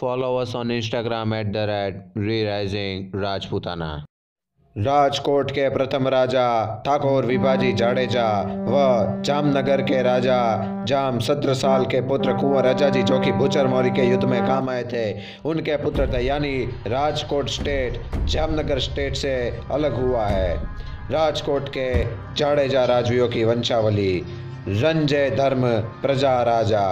follow us on Instagram at the red, re-rising Rajputana. Rajkot के प्रथम राजा, ठाकुर, विभाजी जाडेजा व जामनगर के राजा, जाम सत्र साल के पुत्र कुंवर राजा जी जो कि भुचर मौर्य के युद्ध में काम आए थे, उनके पुत्र थे यानी राजकोट स्टेट जामनगर स्टेट से अलग हुआ है राजकोट के जाडेजा राजवियों की वंशावली, रंजय धर्म प्रजा राजा